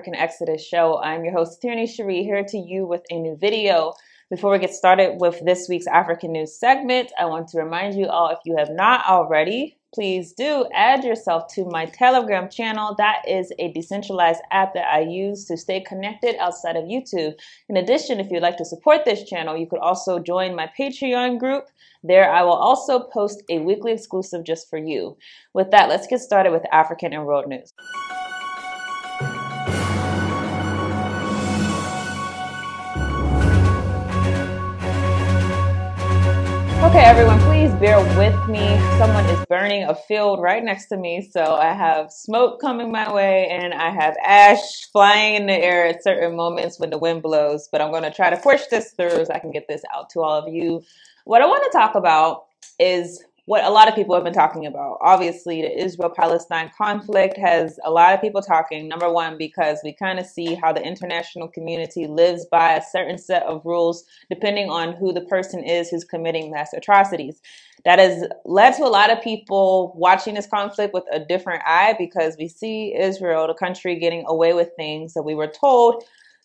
Afrikan Exodus Show. I'm your host, Tierney Cherie, here to you with a new video. Before we get started with this week's African News segment, I want to remind you all if you have not already, please do add yourself to my Telegram channel. That is a decentralized app that I use to stay connected outside of YouTube. In addition, if you'd like to support this channel, you could also join my Patreon group. There, I will also post a weekly exclusive just for you. With that, let's get started with African and world news. Okay, everyone, please bear with me. Someone is burning a field right next to me, so I have smoke coming my way and I have ash flying in the air at certain moments when the wind blows. But I'm going to try to push this through so I can get this out to all of you. What I want to talk about is what a lot of people have been talking about. Obviously, the Israel Palestine conflict has a lot of people talking. Number one, because we kind of see how the international community lives by a certain set of rules depending on who the person is who's committing mass atrocities. That has led to a lot of people watching this conflict with a different eye because we see Israel, the country, getting away with things that we were told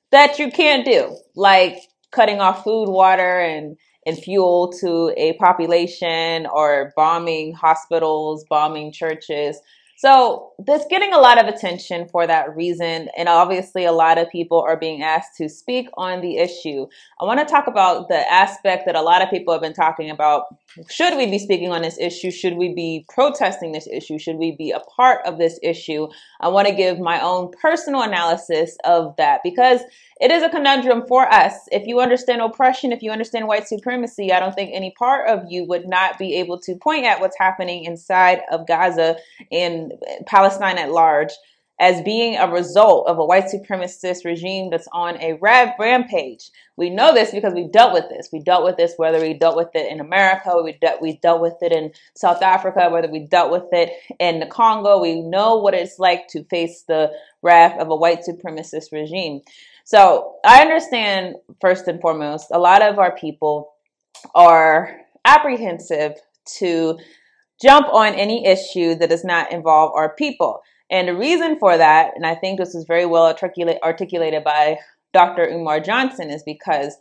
that you can't do, like cutting off food, water, and and fuel to a population or bombing hospitals, bombing churches. So that's getting a lot of attention for that reason. And obviously, a lot of people are being asked to speak on the issue. I want to talk about the aspect that a lot of people have been talking about. Should we be speaking on this issue? Should we be protesting this issue? Should we be a part of this issue? I want to give my own personal analysis of that because it is a conundrum for us. If you understand oppression, if you understand white supremacy, I don't think any part of you would not be able to point at what's happening inside of Gaza and Palestine at large as being a result of a white supremacist regime that's on a rampage. We know this because we dealt with this. We dealt with this whether we dealt with it in America, we, de- we dealt with it in South Africa, whether we dealt with it in the Congo. We know what it's like to face the wrath of a white supremacist regime. So I understand, first and foremost, a lot of our people are apprehensive to jump on any issue that does not involve our people. And the reason for that, and I think this is very well articulate, articulated by Dr. Umar Johnson, is because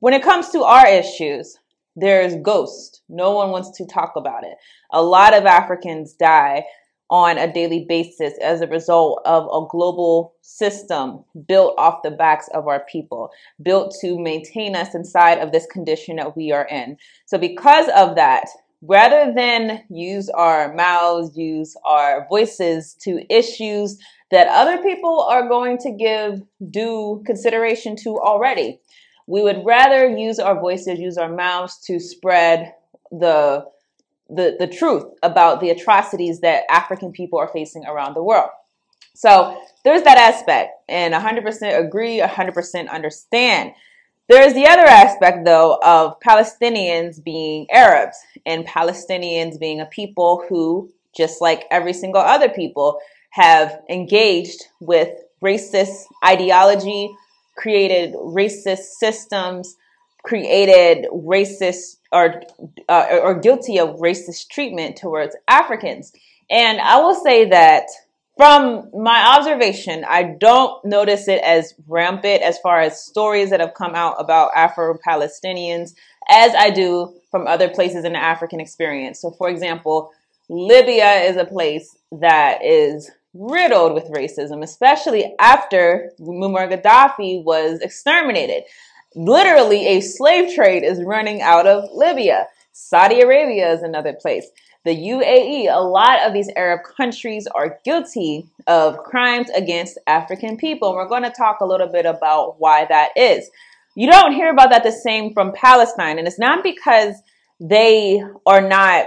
when it comes to our issues, there's ghost. No one wants to talk about it. A lot of Africans die on a daily basis as a result of a global system built off the backs of our people, built to maintain us inside of this condition that we are in. So, because of that, rather than use our mouths, use our voices to issues that other people are going to give due consideration to already, we would rather use our voices, use our mouths to spread the the, the truth about the atrocities that African people are facing around the world. So there's that aspect, and 100% agree, 100% understand. There's the other aspect, though, of Palestinians being Arabs and Palestinians being a people who, just like every single other people, have engaged with racist ideology, created racist systems, created racist or uh, or guilty of racist treatment towards Africans. And I will say that from my observation, I don't notice it as rampant as far as stories that have come out about Afro Palestinians as I do from other places in the African experience. So, for example, Libya is a place that is riddled with racism, especially after Muammar Gaddafi was exterminated. Literally, a slave trade is running out of Libya. Saudi Arabia is another place. The UAE, a lot of these Arab countries are guilty of crimes against African people. And we're going to talk a little bit about why that is. You don't hear about that the same from Palestine. And it's not because they are not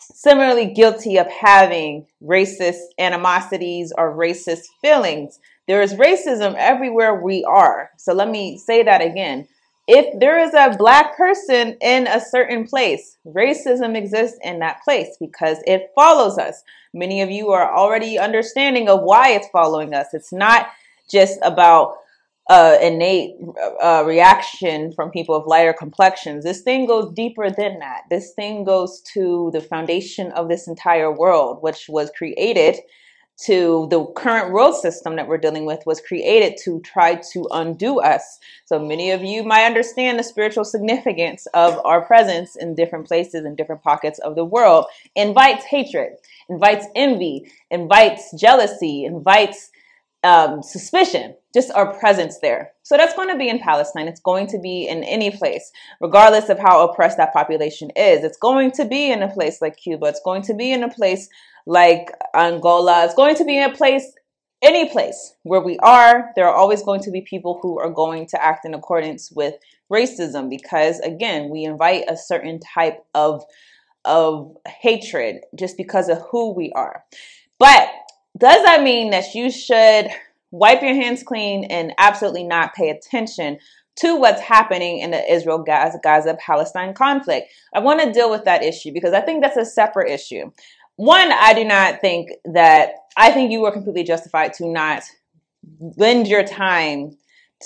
similarly guilty of having racist animosities or racist feelings. There is racism everywhere we are. So let me say that again. If there is a black person in a certain place, racism exists in that place because it follows us. Many of you are already understanding of why it's following us. It's not just about uh, innate uh, reaction from people of lighter complexions. This thing goes deeper than that. This thing goes to the foundation of this entire world, which was created to the current world system that we're dealing with was created to try to undo us. So many of you might understand the spiritual significance of our presence in different places and different pockets of the world. Invites hatred, invites envy, invites jealousy, invites um, suspicion, just our presence there. So that's going to be in Palestine. It's going to be in any place, regardless of how oppressed that population is. It's going to be in a place like Cuba. It's going to be in a place like Angola. It's going to be in a place, any place where we are. There are always going to be people who are going to act in accordance with racism because, again, we invite a certain type of of hatred just because of who we are. But does that mean that you should wipe your hands clean and absolutely not pay attention to what's happening in the Israel Gaza, Palestine conflict? I want to deal with that issue because I think that's a separate issue one, I do not think that I think you were completely justified to not lend your time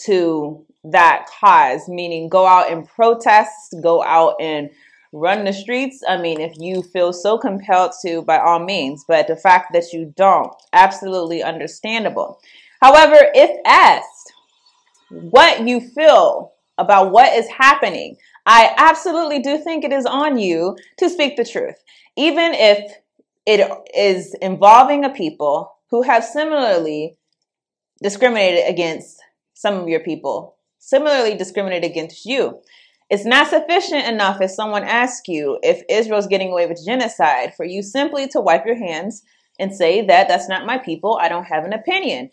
to that cause, meaning go out and protest, go out and run the streets. I mean, if you feel so compelled to, by all means, but the fact that you don't, absolutely understandable. However, if asked what you feel about what is happening, I absolutely do think it is on you to speak the truth. Even if it is involving a people who have similarly discriminated against some of your people, similarly discriminated against you. It's not sufficient enough if someone asks you if Israel's getting away with genocide for you simply to wipe your hands and say that that's not my people, I don't have an opinion.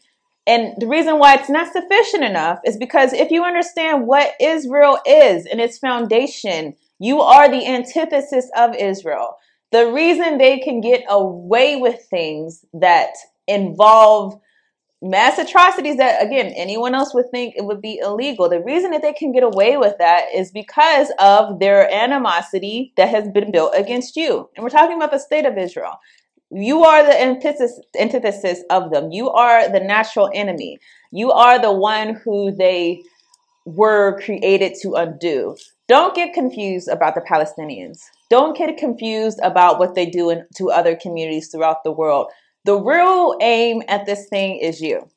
And the reason why it's not sufficient enough is because if you understand what Israel is and its foundation, you are the antithesis of Israel the reason they can get away with things that involve mass atrocities that again anyone else would think it would be illegal. The reason that they can get away with that is because of their animosity that has been built against you. And we're talking about the state of israel. You are the antithesis, antithesis of them. You are the natural enemy. You are the one who they were created to undo. Don't get confused about the palestinians. Don't get confused about what they do in, to other communities throughout the world. The real aim at this thing is you.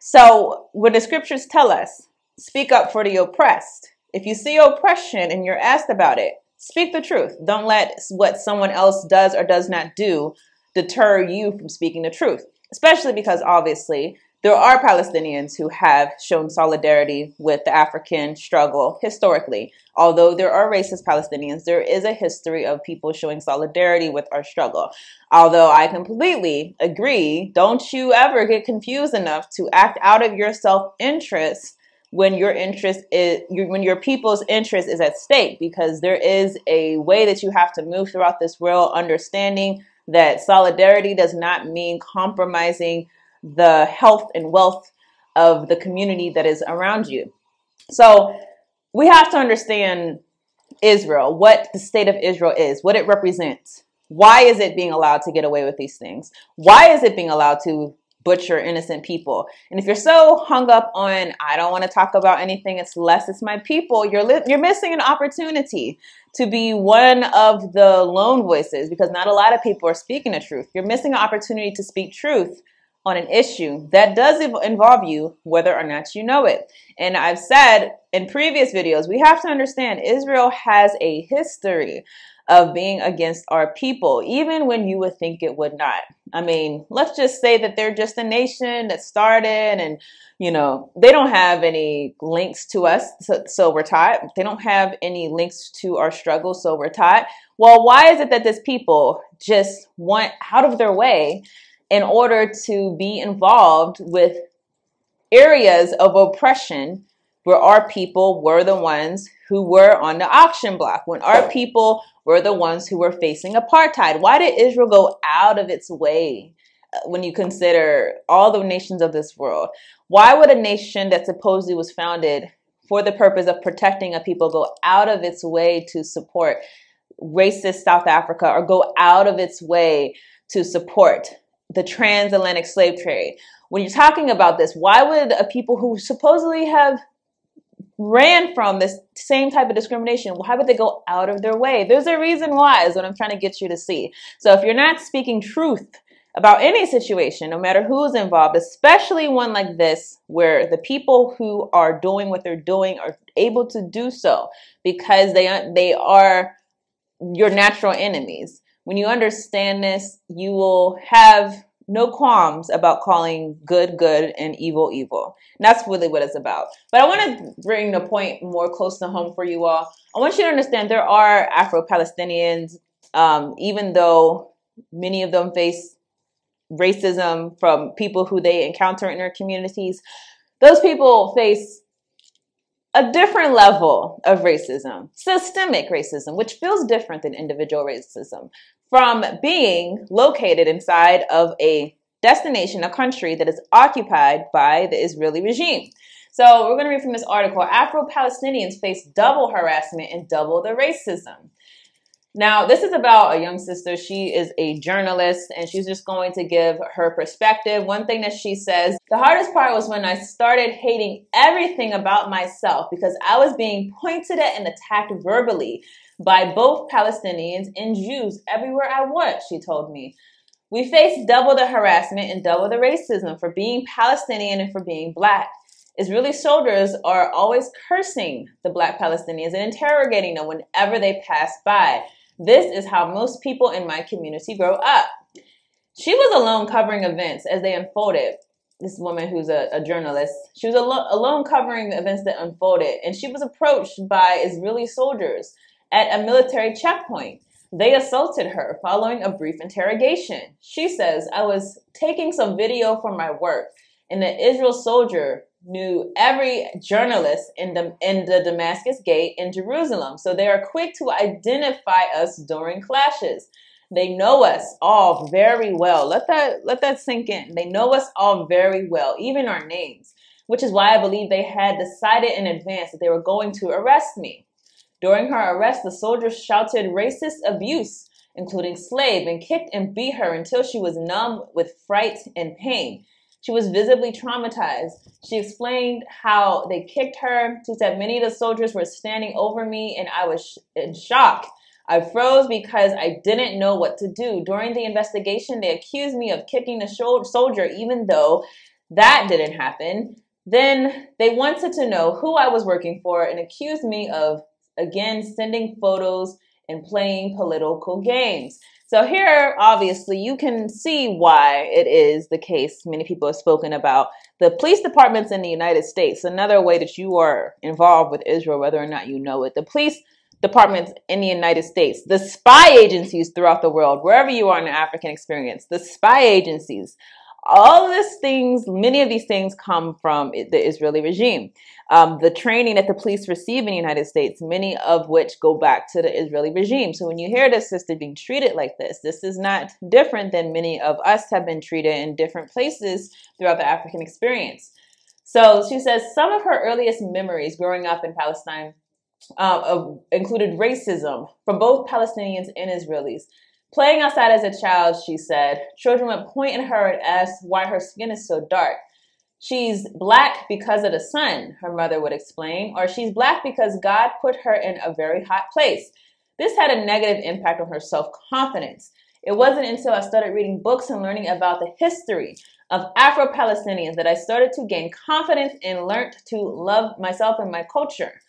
So, when the scriptures tell us, speak up for the oppressed. If you see oppression and you're asked about it, speak the truth. Don't let what someone else does or does not do deter you from speaking the truth, especially because obviously there are Palestinians who have shown solidarity with the African struggle historically. Although there are racist Palestinians, there is a history of people showing solidarity with our struggle. Although I completely agree, don't you ever get confused enough to act out of your self interest when your interest is when your people's interest is at stake because there is a way that you have to move throughout this world understanding that solidarity does not mean compromising the health and wealth of the community that is around you. So we have to understand Israel, what the state of Israel is, what it represents. Why is it being allowed to get away with these things? Why is it being allowed to butcher innocent people? And if you're so hung up on, I don't want to talk about anything, it's less, it's my people, you're, li- you're missing an opportunity to be one of the lone voices because not a lot of people are speaking the truth. You're missing an opportunity to speak truth on an issue that does involve you, whether or not you know it. And I've said in previous videos, we have to understand Israel has a history of being against our people, even when you would think it would not. I mean, let's just say that they're just a nation that started and, you know, they don't have any links to us, so, so we're taught. They don't have any links to our struggle, so we're taught. Well, why is it that this people just want out of their way in order to be involved with areas of oppression where our people were the ones who were on the auction block, when our people were the ones who were facing apartheid. Why did Israel go out of its way uh, when you consider all the nations of this world? Why would a nation that supposedly was founded for the purpose of protecting a people go out of its way to support racist South Africa or go out of its way to support the transatlantic slave trade. When you're talking about this, why would a people who supposedly have ran from this same type of discrimination, why would they go out of their way? There's a reason why, is what I'm trying to get you to see. So if you're not speaking truth about any situation, no matter who's involved, especially one like this, where the people who are doing what they're doing are able to do so because they they are your natural enemies. When you understand this, you will have no qualms about calling good good and evil evil. And that's really what it's about. But I want to bring the point more close to home for you all. I want you to understand there are Afro Palestinians, um, even though many of them face racism from people who they encounter in their communities. Those people face a different level of racism, systemic racism, which feels different than individual racism from being located inside of a destination, a country that is occupied by the Israeli regime. So we're going to read from this article Afro Palestinians face double harassment and double the racism. Now, this is about a young sister. She is a journalist and she's just going to give her perspective. One thing that she says the hardest part was when I started hating everything about myself because I was being pointed at and attacked verbally by both Palestinians and Jews everywhere I went, she told me. We face double the harassment and double the racism for being Palestinian and for being black. Israeli soldiers are always cursing the black Palestinians and interrogating them whenever they pass by. This is how most people in my community grow up. She was alone covering events as they unfolded. This woman who's a, a journalist, she was al- alone covering the events that unfolded, and she was approached by Israeli soldiers at a military checkpoint. They assaulted her following a brief interrogation. She says, I was taking some video for my work, and the Israel soldier knew every journalist in the in the Damascus Gate in Jerusalem. So they are quick to identify us during clashes. They know us all very well. Let that let that sink in. They know us all very well, even our names, which is why I believe they had decided in advance that they were going to arrest me. During her arrest, the soldiers shouted racist abuse, including slave, and kicked and beat her until she was numb with fright and pain. She was visibly traumatized. She explained how they kicked her. She said, Many of the soldiers were standing over me, and I was in shock. I froze because I didn't know what to do. During the investigation, they accused me of kicking the soldier, even though that didn't happen. Then they wanted to know who I was working for and accused me of again, sending photos and playing political games. So here, obviously, you can see why it is the case. Many people have spoken about the police departments in the United States. Another way that you are involved with Israel, whether or not you know it. The police departments in the United States, the spy agencies throughout the world, wherever you are in the African experience, the spy agencies all of these things, many of these things come from the Israeli regime. Um, the training that the police receive in the United States, many of which go back to the Israeli regime. So when you hear this sister being treated like this, this is not different than many of us have been treated in different places throughout the African experience. So she says some of her earliest memories growing up in Palestine uh, included racism from both Palestinians and Israelis. Playing outside as a child, she said, children would point at her and ask why her skin is so dark. She's black because of the sun, her mother would explain, or she's black because God put her in a very hot place. This had a negative impact on her self confidence. It wasn't until I started reading books and learning about the history of Afro Palestinians that I started to gain confidence and learned to love myself and my culture.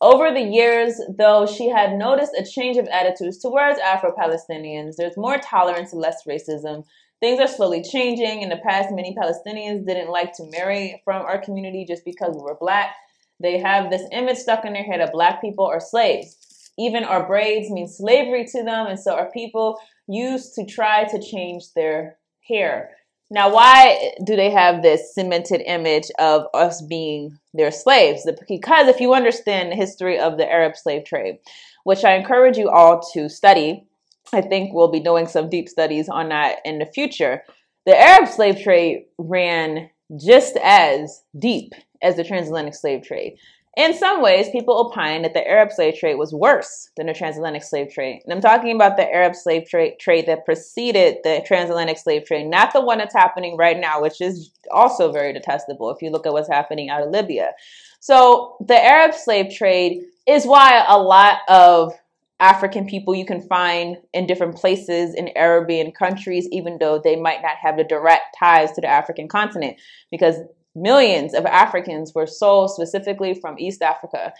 Over the years, though, she had noticed a change of attitudes towards Afro Palestinians. There's more tolerance and less racism. Things are slowly changing. In the past, many Palestinians didn't like to marry from our community just because we were black. They have this image stuck in their head of black people are slaves. Even our braids mean slavery to them, and so our people used to try to change their hair. Now, why do they have this cemented image of us being their slaves? Because if you understand the history of the Arab slave trade, which I encourage you all to study, I think we'll be doing some deep studies on that in the future. The Arab slave trade ran just as deep as the transatlantic slave trade. In some ways, people opine that the Arab slave trade was worse than the transatlantic slave trade. And I'm talking about the Arab slave trade, trade that preceded the transatlantic slave trade, not the one that's happening right now, which is also very detestable if you look at what's happening out of Libya. So the Arab slave trade is why a lot of African people you can find in different places in Arabian countries, even though they might not have the direct ties to the African continent, because millions of Africans were sold specifically from East Africa.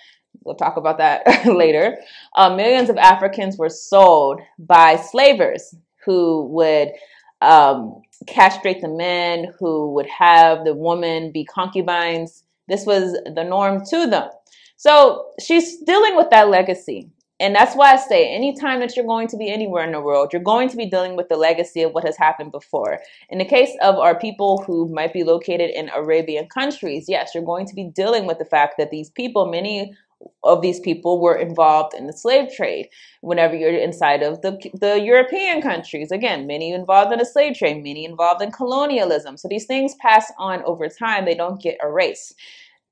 We'll talk about that later. Uh, millions of Africans were sold by slavers who would um, castrate the men, who would have the woman be concubines. This was the norm to them. So she's dealing with that legacy. And that's why I say anytime that you're going to be anywhere in the world, you're going to be dealing with the legacy of what has happened before. In the case of our people who might be located in Arabian countries, yes, you're going to be dealing with the fact that these people, many of these people were involved in the slave trade. Whenever you're inside of the, the European countries, again, many involved in the slave trade, many involved in colonialism. So these things pass on over time, they don't get erased.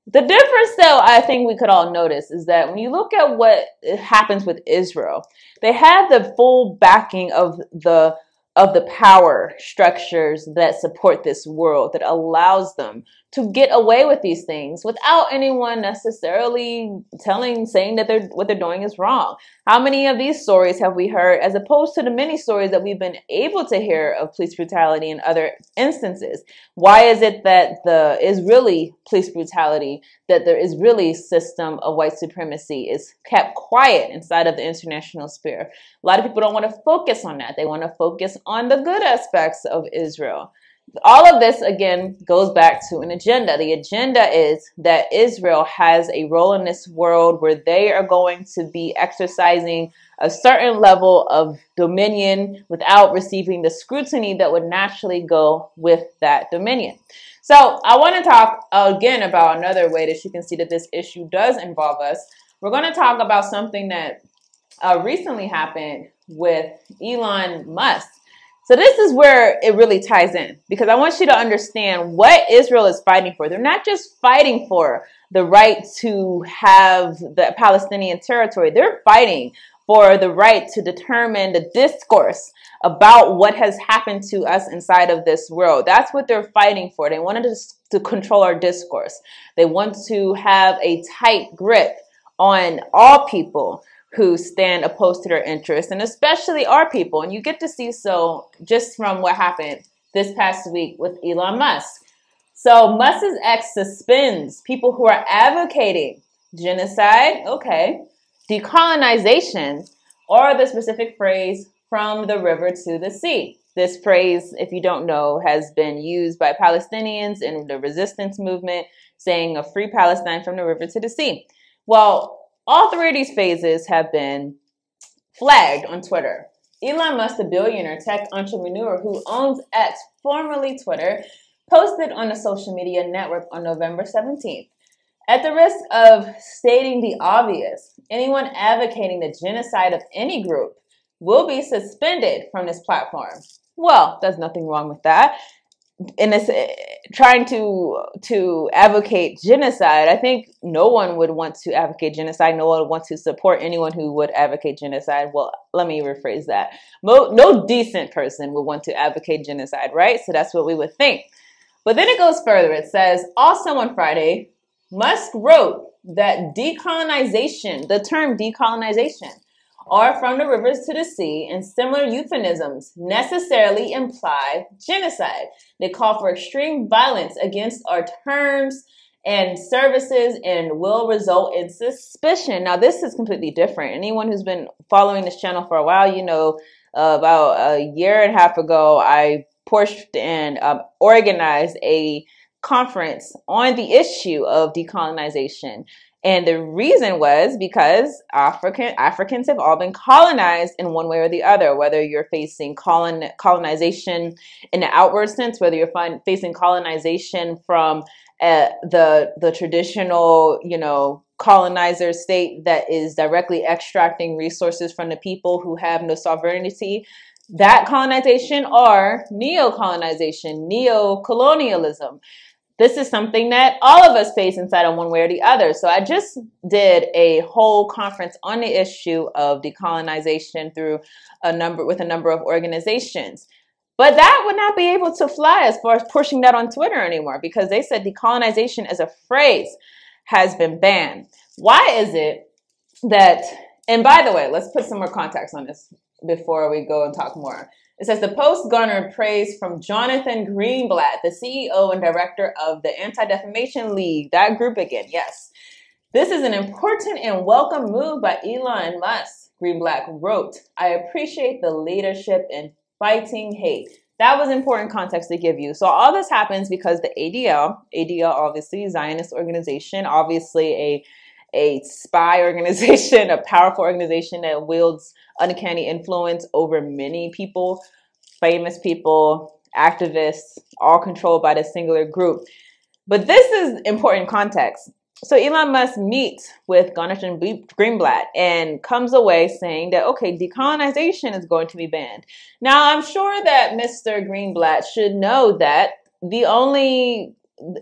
The difference, though, I think we could all notice is that when you look at what happens with Israel, they have the full backing of the of the power structures that support this world that allows them to get away with these things without anyone necessarily telling saying that they're what they're doing is wrong. How many of these stories have we heard as opposed to the many stories that we've been able to hear of police brutality in other instances? Why is it that the israeli police brutality that there is really system of white supremacy is kept quiet inside of the international sphere? A lot of people don't want to focus on that. They want to focus on the good aspects of israel all of this again goes back to an agenda. The agenda is that Israel has a role in this world where they are going to be exercising a certain level of dominion without receiving the scrutiny that would naturally go with that dominion. So, I want to talk again about another way that you can see that this issue does involve us. We're going to talk about something that uh, recently happened with Elon Musk. So this is where it really ties in because I want you to understand what Israel is fighting for. They're not just fighting for the right to have the Palestinian territory. They're fighting for the right to determine the discourse about what has happened to us inside of this world. That's what they're fighting for. They wanted to, to control our discourse. They want to have a tight grip on all people who stand opposed to their interests, and especially our people. And you get to see so just from what happened this past week with Elon Musk. So Musk's X suspends people who are advocating genocide, okay, decolonization, or the specific phrase from the river to the sea. This phrase, if you don't know, has been used by Palestinians in the resistance movement, saying a free Palestine from the river to the sea. Well, all three of these phases have been flagged on Twitter. Elon Musk, the billionaire tech entrepreneur who owns X, formerly Twitter, posted on the social media network on November 17th. At the risk of stating the obvious, anyone advocating the genocide of any group will be suspended from this platform. Well, there's nothing wrong with that in trying to to advocate genocide i think no one would want to advocate genocide. No one would want to support anyone who would advocate genocide. Well let me rephrase that. Mo, no decent person would want to advocate genocide right? So that's what we would think. But then it goes further. It says also on friday musk wrote that decolonization the term decolonization or from the rivers to the sea, and similar euphemisms necessarily imply genocide. They call for extreme violence against our terms and services and will result in suspicion. Now, this is completely different. Anyone who's been following this channel for a while, you know, uh, about a year and a half ago, I pushed and um, organized a conference on the issue of decolonization. And the reason was because African Africans have all been colonized in one way or the other, whether you're facing colon, colonization in the outward sense, whether you're facing colonization from uh, the the traditional, you know, colonizer state that is directly extracting resources from the people who have no sovereignty, that colonization or neo-colonization, neo-colonialism this is something that all of us face inside of one way or the other. So I just did a whole conference on the issue of decolonization through a number with a number of organizations. But that would not be able to fly as far as pushing that on Twitter anymore because they said decolonization as a phrase has been banned. Why is it that And by the way, let's put some more context on this before we go and talk more. It says the post garnered praise from Jonathan Greenblatt, the CEO and director of the Anti Defamation League. That group again, yes. This is an important and welcome move by Elon Musk, Greenblatt wrote. I appreciate the leadership in fighting hate. That was important context to give you. So all this happens because the ADL, ADL obviously Zionist organization, obviously a a spy organization, a powerful organization that wields uncanny influence over many people, famous people, activists, all controlled by the singular group. But this is important context. So Elon Musk meets with Jonathan Greenblatt and comes away saying that, okay, decolonization is going to be banned. Now, I'm sure that Mr. Greenblatt should know that the only,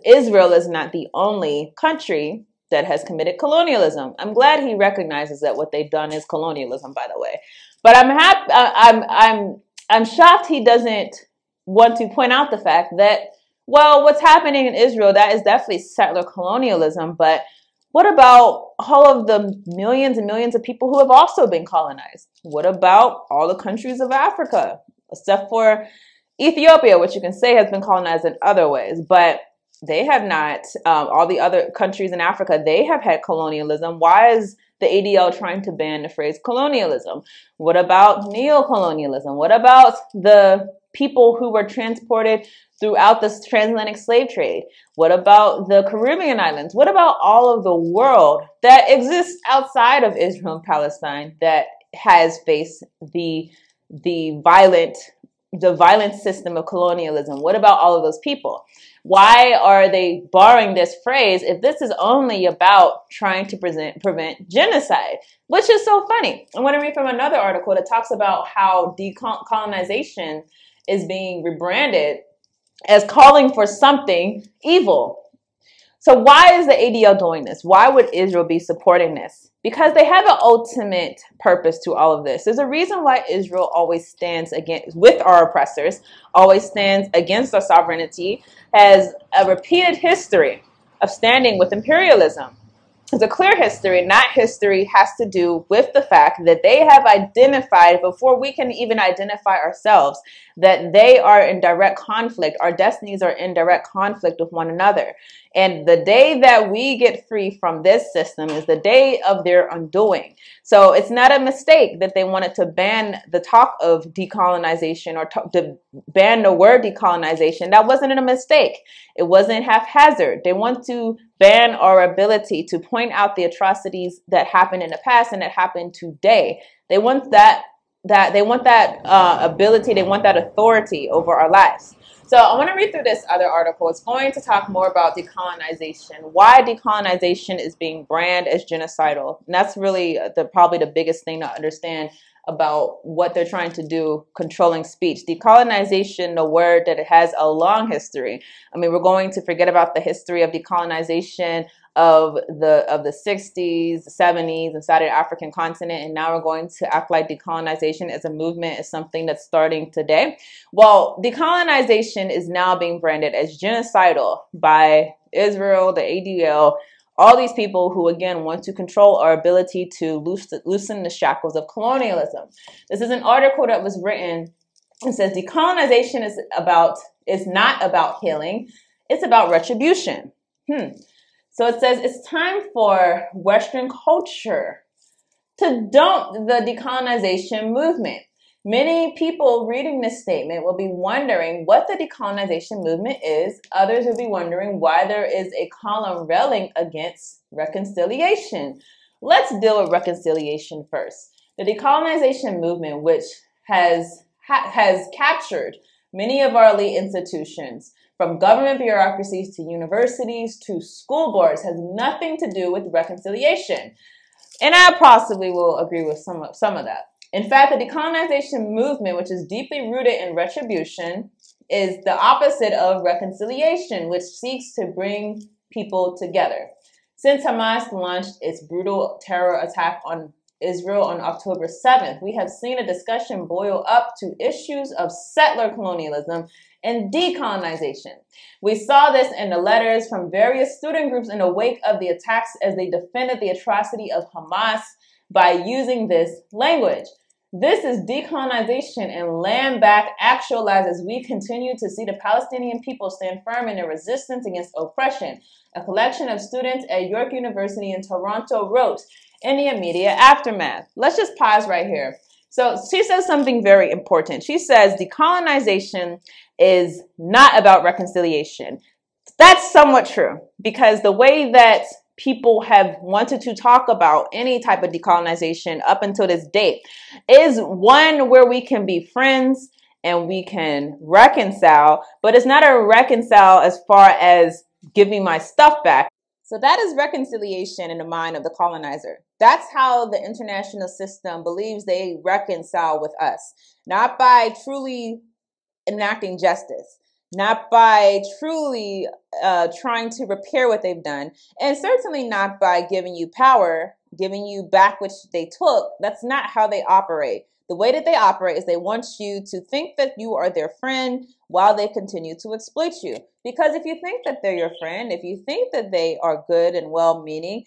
Israel is not the only country that has committed colonialism. I'm glad he recognizes that what they've done is colonialism, by the way. But I'm happy. Uh, I'm I'm I'm shocked he doesn't want to point out the fact that well, what's happening in Israel that is definitely settler colonialism, but what about all of the millions and millions of people who have also been colonized? What about all the countries of Africa, except for Ethiopia, which you can say has been colonized in other ways, but they have not. Um, all the other countries in Africa, they have had colonialism. Why is the ADL trying to ban the phrase colonialism? What about neo-colonialism? What about the people who were transported throughout the transatlantic slave trade? What about the Caribbean islands? What about all of the world that exists outside of Israel and Palestine that has faced the the violent the violent system of colonialism? What about all of those people? Why are they borrowing this phrase if this is only about trying to present, prevent genocide? Which is so funny. I want to read from another article that talks about how decolonization is being rebranded as calling for something evil. So, why is the ADL doing this? Why would Israel be supporting this? Because they have an ultimate purpose to all of this. There's a reason why Israel always stands against with our oppressors, always stands against our sovereignty, has a repeated history of standing with imperialism. It's a clear history, and that history has to do with the fact that they have identified, before we can even identify ourselves, that they are in direct conflict. Our destinies are in direct conflict with one another. And the day that we get free from this system is the day of their undoing. So it's not a mistake that they wanted to ban the talk of decolonization or to ban the word decolonization. That wasn't a mistake. It wasn't haphazard. They want to ban our ability to point out the atrocities that happened in the past and that happened today. They want that that they want that uh, ability, they want that authority over our lives. So I want to read through this other article. It's going to talk more about decolonization, why decolonization is being branded as genocidal. And that's really the probably the biggest thing to understand about what they're trying to do controlling speech. Decolonization, the word that it has a long history. I mean, we're going to forget about the history of decolonization of the of the 60s, 70s, and Southern African continent, and now we're going to act like decolonization as a movement is something that's starting today. Well, decolonization is now being branded as genocidal by Israel, the ADL, all these people who again want to control our ability to loosen the shackles of colonialism. This is an article that was written and says decolonization is about is not about healing, it's about retribution. Hmm. So it says it's time for Western culture to dump the decolonization movement. Many people reading this statement will be wondering what the decolonization movement is. Others will be wondering why there is a column railing against reconciliation. Let's deal with reconciliation first. The decolonization movement, which has ha- has captured many of our elite institutions, from government bureaucracies to universities to school boards has nothing to do with reconciliation. And I possibly will agree with some of, some of that. In fact, the decolonization movement, which is deeply rooted in retribution, is the opposite of reconciliation, which seeks to bring people together. Since Hamas launched its brutal terror attack on Israel on October 7th, we have seen a discussion boil up to issues of settler colonialism and decolonization. We saw this in the letters from various student groups in the wake of the attacks as they defended the atrocity of Hamas by using this language. This is decolonization and land back actualized as we continue to see the Palestinian people stand firm in their resistance against oppression. A collection of students at York University in Toronto wrote in the immediate aftermath. Let's just pause right here. So she says something very important. She says decolonization is not about reconciliation. That's somewhat true because the way that people have wanted to talk about any type of decolonization up until this date is one where we can be friends and we can reconcile, but it's not a reconcile as far as giving my stuff back. So that is reconciliation in the mind of the colonizer. That's how the international system believes they reconcile with us, not by truly enacting justice not by truly uh, trying to repair what they've done, and certainly not by giving you power, giving you back which they took. That's not how they operate. The way that they operate is they want you to think that you are their friend while they continue to exploit you. Because if you think that they're your friend, if you think that they are good and well meaning,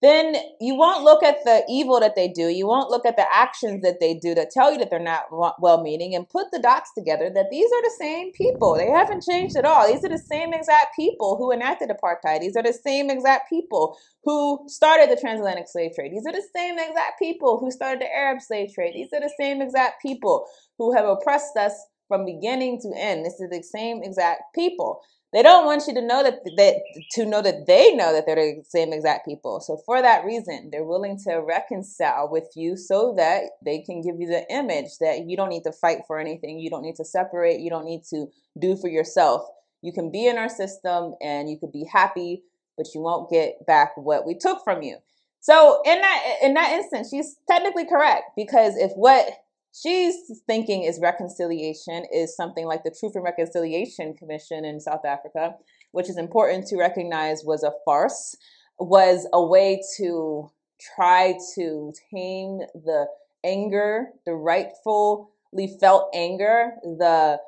then you won't look at the evil that they do. You won't look at the actions that they do that tell you that they're not well meaning and put the dots together that these are the same people. They haven't changed at all. These are the same exact people who enacted apartheid. These are the same exact people who started the transatlantic slave trade. These are the same exact people who started the Arab slave trade. These are the same exact people who have oppressed us from beginning to end. This is the same exact people. They don't want you to know that that to know that they know that they're the same exact people. So for that reason, they're willing to reconcile with you so that they can give you the image that you don't need to fight for anything, you don't need to separate, you don't need to do for yourself. You can be in our system and you could be happy, but you won't get back what we took from you. So in that in that instance, she's technically correct because if what she's thinking is reconciliation is something like the Truth and Reconciliation Commission in South Africa, which is important to recognize was a farce, was a way to try to tame the anger, the rightfully felt anger, the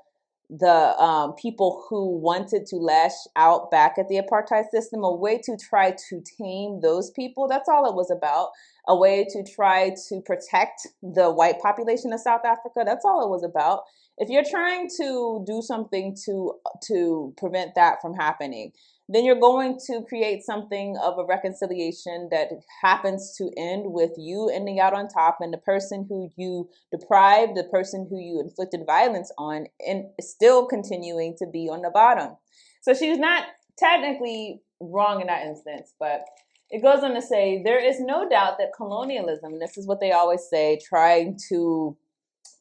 the um, people who wanted to lash out back at the apartheid system, a way to try to tame those people. That's all it was about. A way to try to protect the white population of South Africa. That's all it was about. If you're trying to do something to to prevent that from happening, then you're going to create something of a reconciliation that happens to end with you ending out on top and the person who you deprived, the person who you inflicted violence on, and still continuing to be on the bottom. So she's not technically wrong in that instance, but it goes on to say there is no doubt that colonialism, this is what they always say, trying to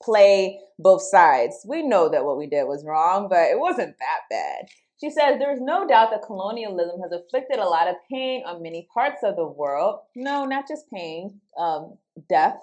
play both sides. We know that what we did was wrong, but it wasn't that bad. She says there is no doubt that colonialism has inflicted a lot of pain on many parts of the world. No, not just pain, um, death,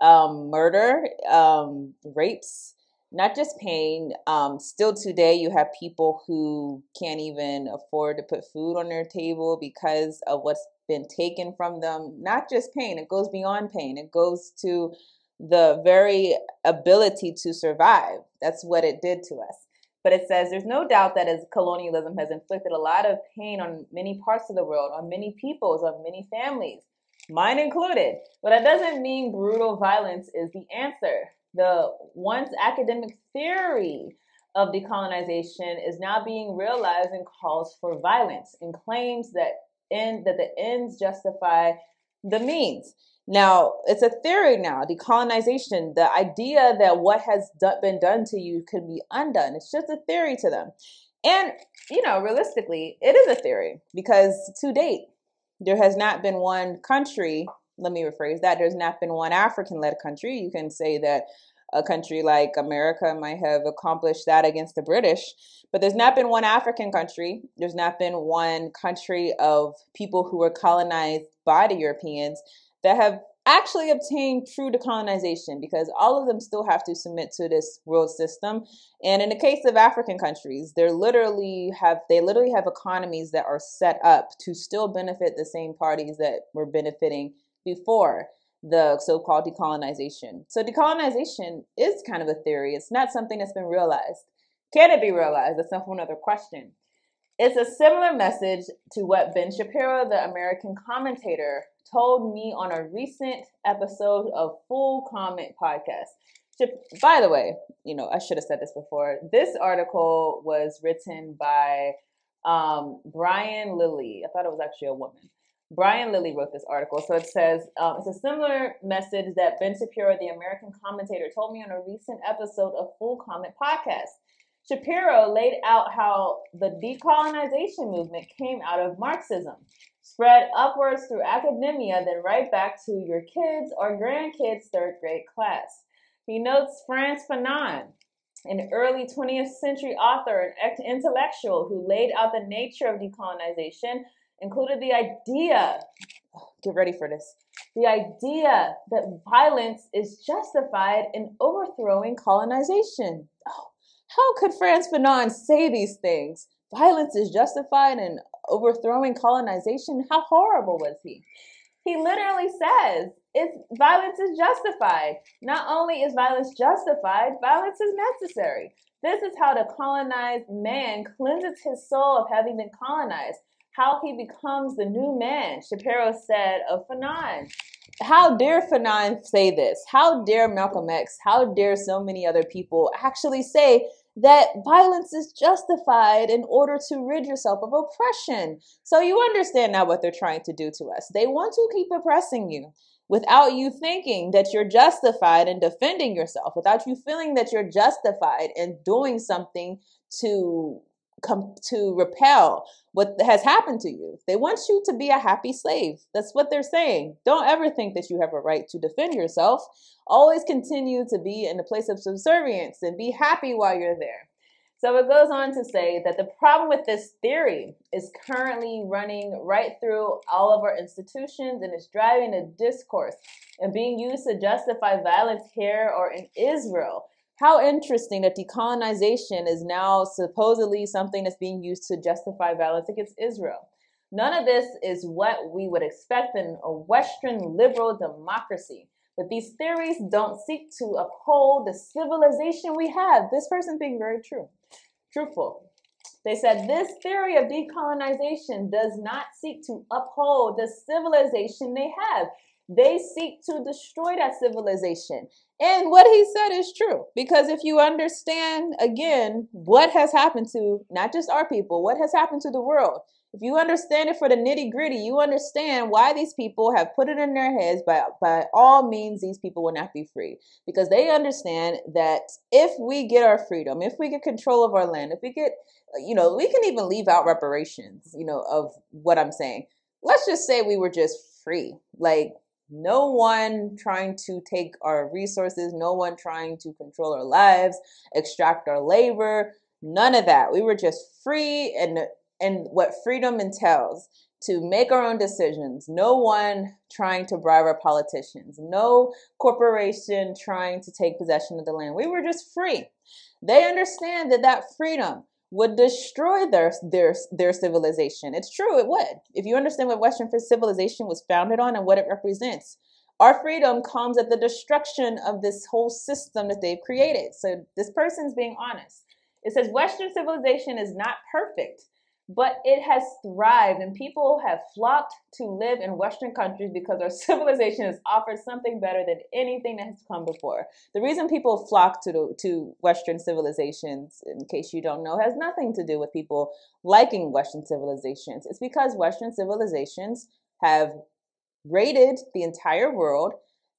um, murder, um, rapes, not just pain. Um, still today, you have people who can't even afford to put food on their table because of what's been taken from them. Not just pain, it goes beyond pain, it goes to the very ability to survive. That's what it did to us. But it says there's no doubt that as colonialism has inflicted a lot of pain on many parts of the world, on many peoples, on many families, mine included. But that doesn't mean brutal violence is the answer. The once academic theory of decolonization is now being realized in calls for violence and claims that end that the ends justify the means. Now, it's a theory now, decolonization, the idea that what has been done to you can be undone. It's just a theory to them. And, you know, realistically, it is a theory because to date, there has not been one country, let me rephrase that, there's not been one African led country. You can say that a country like America might have accomplished that against the British, but there's not been one African country. There's not been one country of people who were colonized by the Europeans that have actually obtained true decolonization because all of them still have to submit to this world system. And in the case of african countries they literally have they literally have economies that are set up to still benefit the same parties that were benefiting before the so-called decolonization. So decolonization is kind of a theory. It's not something that's been realized. Can it be realized? That's a whole other question It's a similar message to what Ben Shapiro, the American commentator, told me on a recent episode of Full Comment podcast. By the way, you know, I should have said this before. This article was written by um, Brian Lilly. I thought it was actually a woman. Brian Lilly wrote this article. So it says um, it's a similar message that Ben Shapiro, the American commentator, told me on a recent episode of Full Comment podcast. Shapiro laid out how the decolonization movement came out of Marxism, spread upwards through academia, then right back to your kids or grandkids' third grade class. He notes Frantz Fanon, an early 20th century author and intellectual who laid out the nature of decolonization included the idea, get ready for this, the idea that violence is justified in overthrowing colonization. How could Frantz Fanon say these things? Violence is justified in overthrowing colonization? How horrible was he? He literally says it's violence is justified. Not only is violence justified, violence is necessary. This is how the colonized man cleanses his soul of having been colonized how he becomes the new man, Shapiro said of Fanon. How dare Fanon say this? How dare Malcolm X? How dare so many other people actually say that violence is justified in order to rid yourself of oppression? So you understand now what they're trying to do to us. They want to keep oppressing you without you thinking that you're justified in defending yourself, without you feeling that you're justified in doing something to come to repel what has happened to you. They want you to be a happy slave. That's what they're saying. Don't ever think that you have a right to defend yourself. Always continue to be in a place of subservience and be happy while you're there. So it goes on to say that the problem with this theory is currently running right through all of our institutions and is driving a discourse and being used to justify violence here or in Israel how interesting that decolonization is now supposedly something that's being used to justify violence against Israel. None of this is what we would expect in a Western liberal democracy. But these theories don't seek to uphold the civilization we have. This person's being very true, truthful. They said this theory of decolonization does not seek to uphold the civilization they have. They seek to destroy that civilization. And what he said is true. Because if you understand, again, what has happened to not just our people, what has happened to the world, if you understand it for the nitty gritty, you understand why these people have put it in their heads by, by all means, these people will not be free. Because they understand that if we get our freedom, if we get control of our land, if we get, you know, we can even leave out reparations, you know, of what I'm saying. Let's just say we were just free. Like, no one trying to take our resources, no one trying to control our lives, extract our labor, none of that. We were just free and and what freedom entails to make our own decisions. No one trying to bribe our politicians. No corporation trying to take possession of the land. We were just free. They understand that that freedom would destroy their their their civilization. It's true, it would. If you understand what Western civilization was founded on and what it represents, our freedom comes at the destruction of this whole system that they've created. So this person's being honest. It says Western civilization is not perfect, but it has thrived and people have flocked to live in Western countries because our civilization has offered something better than anything that has come before. The reason people flock to, to Western civilizations, in case you don't know, has nothing to do with people liking Western civilizations. It's because Western civilizations have raided the entire world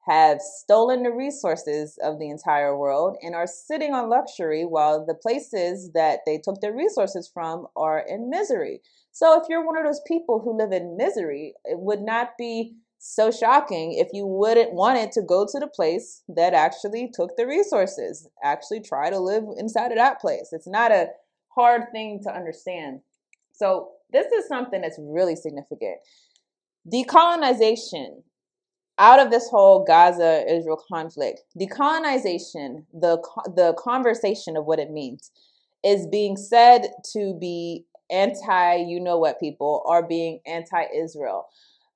have stolen the resources of the entire world and are sitting on luxury while the places that they took their resources from are in misery. So if you're one of those people who live in misery, it would not be so shocking if you wouldn't want it to go to the place that actually took the resources. Actually try to live inside of that place. It's not a hard thing to understand. So this is something that's really significant. Decolonization out of this whole Gaza Israel conflict, decolonization, the the conversation of what it means, is being said to be anti, you know what, people are being anti Israel.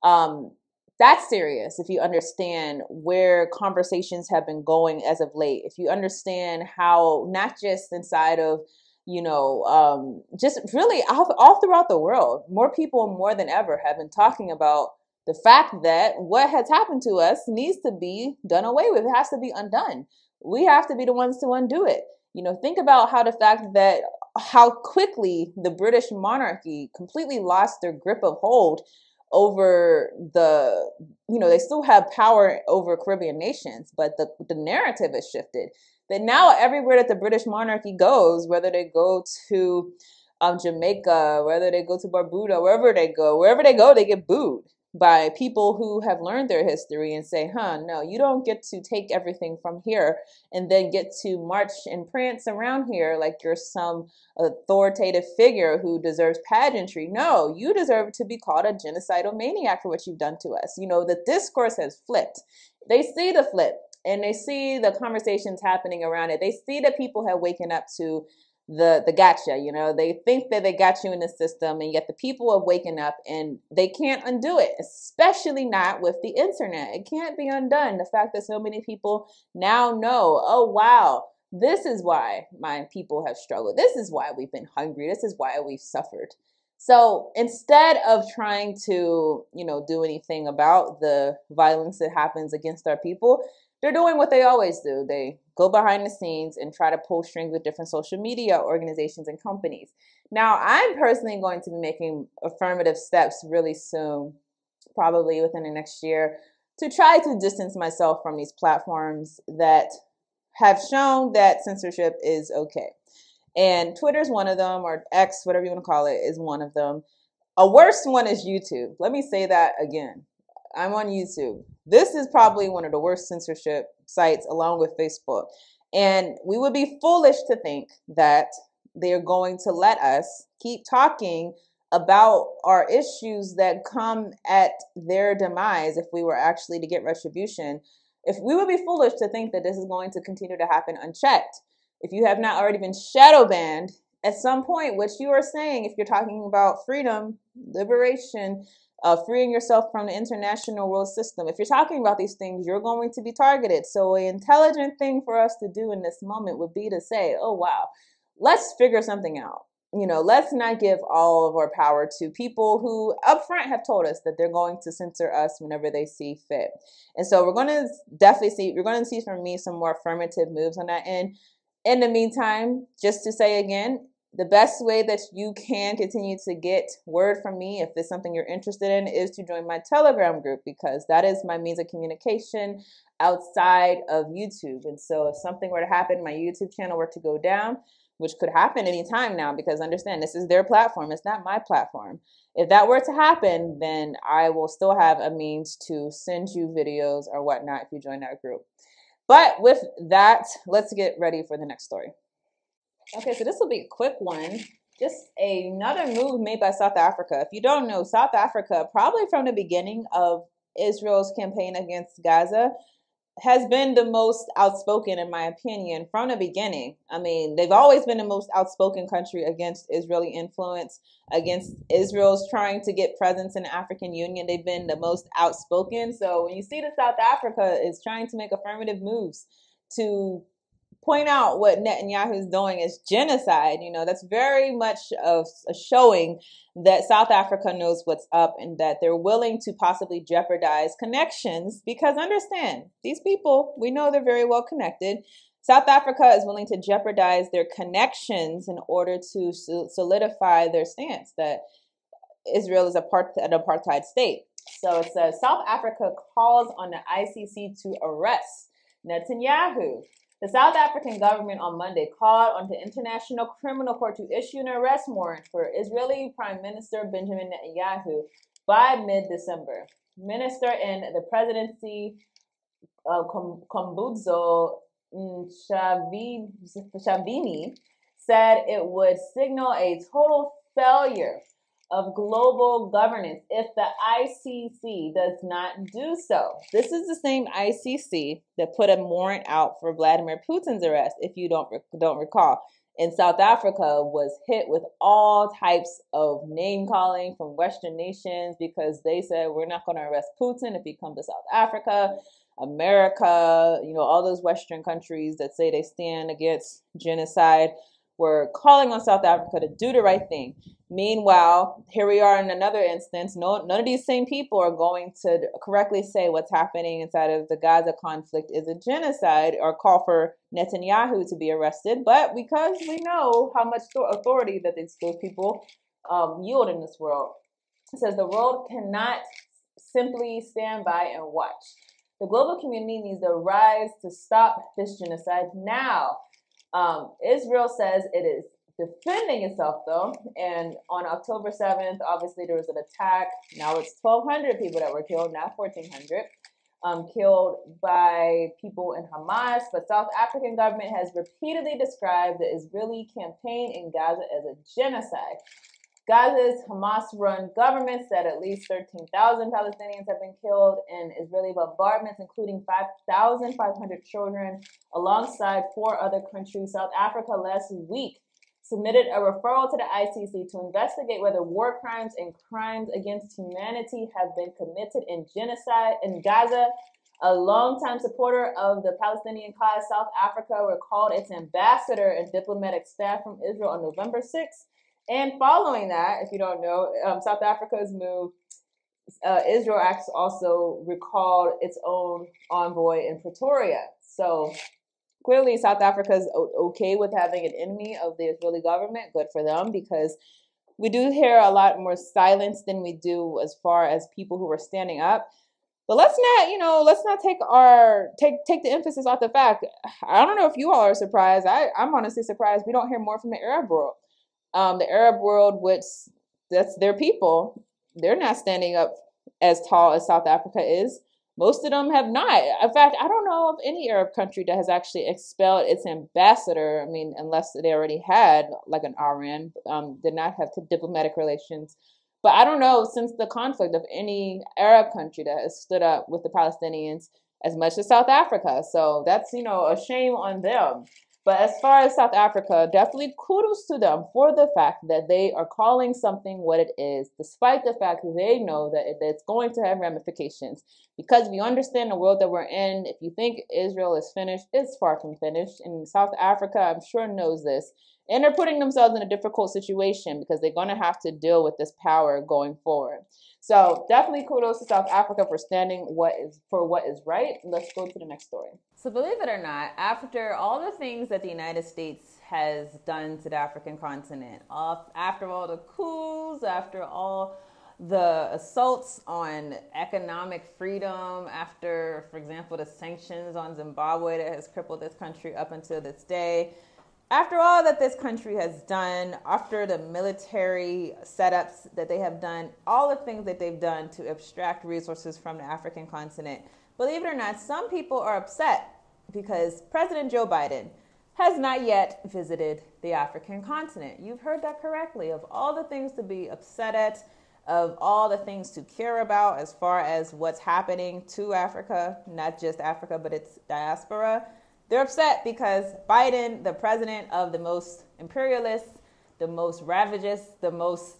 Um, that's serious if you understand where conversations have been going as of late. If you understand how, not just inside of you know, um, just really all, all throughout the world, more people more than ever have been talking about the fact that what has happened to us needs to be done away with. It has to be undone. We have to be the ones to undo it. You know, think about how the fact that how quickly the British monarchy completely lost their grip of hold over the you know they still have power over caribbean nations but the the narrative has shifted that now everywhere that the british monarchy goes whether they go to um, jamaica whether they go to barbuda wherever they go wherever they go they get booed by people who have learned their history and say, huh, no, you don't get to take everything from here and then get to march and prance around here like you're some authoritative figure who deserves pageantry. No, you deserve to be called a genocidal maniac for what you've done to us. You know, the discourse has flipped. They see the flip and they see the conversations happening around it. They see that people have waken up to the the gotcha you know they think that they got you in the system and yet the people are waking up and they can't undo it especially not with the internet. It can't be undone the fact that so many people now know oh wow this is why my people have struggled. This is why we've been hungry. This is why we've suffered. So instead of trying to you know do anything about the violence that happens against our people they're doing what they always do. They go behind the scenes and try to pull strings with different social media organizations and companies. Now, I'm personally going to be making affirmative steps really soon, probably within the next year, to try to distance myself from these platforms that have shown that censorship is okay. And Twitter is one of them, or X, whatever you want to call it, is one of them. A worse one is YouTube. Let me say that again. I'm on YouTube. This is probably one of the worst censorship sites along with Facebook. And we would be foolish to think that they're going to let us keep talking about our issues that come at their demise if we were actually to get retribution. If we would be foolish to think that this is going to continue to happen unchecked. If you have not already been shadow banned at some point, which you are saying, if you're talking about freedom, liberation, uh, freeing yourself from the international world system. If you're talking about these things, you're going to be targeted. So, an intelligent thing for us to do in this moment would be to say, oh, wow, let's figure something out. You know, let's not give all of our power to people who upfront have told us that they're going to censor us whenever they see fit. And so we're going to definitely see, you're going to see from me some more affirmative moves on that end. In the meantime, just to say again, the best way that you can continue to get word from me if it's something you're interested in is to join my telegram group because that is my means of communication outside of youtube. And so if something were to happen my youtube channel were to go down which could happen anytime now because understand this is their platform it's not my platform. If that were to happen then i will still have a means to send you videos or whatnot if you join that group. But with that let's get ready for the next story Okay, so this will be a quick one. Just another move made by South Africa. If you don't know, South Africa, probably from the beginning of Israel's campaign against Gaza, has been the most outspoken, in my opinion, from the beginning. I mean, they've always been the most outspoken country against Israeli influence, against Israel's trying to get presence in the African Union. They've been the most outspoken. So when you see that South Africa is trying to make affirmative moves to point out what Netanyahu is doing is genocide, you know, that's very much of a showing that South Africa knows what's up and that they're willing to possibly jeopardize connections because understand, these people, we know they're very well connected. South Africa is willing to jeopardize their connections in order to solidify their stance that Israel is a part an apartheid state. So it says South Africa calls on the ICC to arrest Netanyahu. The South African government on Monday called on the International Criminal Court to issue an arrest warrant for Israeli Prime Minister Benjamin Netanyahu by mid December. Minister in the presidency, uh, Khumbudzo Ntshavheni, said it would signal a total failure of global governance if the ICC does not do so. This is the same ICC that put a warrant out for Vladimir Putin's arrest, if you don't don't recall. And South Africa was hit with all types of name calling from Western nations because they said we're not going to arrest Putin if he comes to South Africa. America, you know, all those Western countries that say they stand against genocide were calling on South Africa to do the right thing. Meanwhile, here we are in another instance. No, none of these same people are going to correctly say what's happening inside of the Gaza conflict is a genocide or call for Netanyahu to be arrested. But because we know how much authority that these, those people um, yield in this world, it says the world cannot simply stand by and watch. The global community needs to rise to stop this genocide now. Um, Israel says it is defending itself though. And on October 7th, obviously there was an attack. Now it's 1,200 people that were killed, not 1,400. Um, killed by people in Hamas, but South African government has repeatedly described the Israeli campaign in Gaza as a genocide. Gaza's Hamas-run government said at least 13,000 Palestinians have been killed in Israeli bombardments, including 5,500 children, alongside four other countries. South Africa last week submitted a referral to the ICC to investigate whether war crimes and crimes against humanity have been committed in genocide in Gaza. A longtime supporter of the Palestinian cause, South Africa recalled its ambassador and diplomatic staff from Israel on November 6th. And following that, if you don't know, um, South Africa's move, uh, Israel acts also recalled its own envoy in Pretoria. So clearly South Africa is okay with having an enemy of the Israeli government. Good for them because we do hear a lot more silence than we do as far as people who are standing up. But let's not, you know, let's not take our take take the emphasis off the fact. I don't know if you all are surprised. I, I'm honestly surprised we don't hear more from the Arab world. Um, the Arab world, which that's their people, they're not standing up as tall as South Africa is. Most of them have not. In fact, I don't know of any Arab country that has actually expelled its ambassador. I mean, unless they already had, like an RN, um, did not have diplomatic relations. But I don't know since the conflict of any Arab country that has stood up with the Palestinians as much as South Africa. So that's, you know, a shame on them. But as far as South Africa, definitely kudos to them for the fact that they are calling something what it is, despite the fact that they know that it's going to have ramifications. Because if you understand the world that we're in, if you think Israel is finished, it's far from finished. And South Africa, I'm sure, knows this. And they're putting themselves in a difficult situation because they're going to have to deal with this power going forward. So definitely kudos to South Africa for standing what is for what is right. Let's go to the next story. So believe it or not, after all the things that the United States has done to the African continent, after all the coups, after all the assaults on economic freedom, after, for example, the sanctions on Zimbabwe that has crippled this country up until this day, after all that this country has done, after the military setups that they have done, all the things that they've done to abstract resources from the African continent, believe it or not, some people are upset because President Joe Biden has not yet visited the African continent. You've heard that correctly. Of all the things to be upset at, of all the things to care about as far as what's happening to Africa, not just Africa, but its diaspora they're upset because Biden, the president of the most imperialist, the most ravageous, the most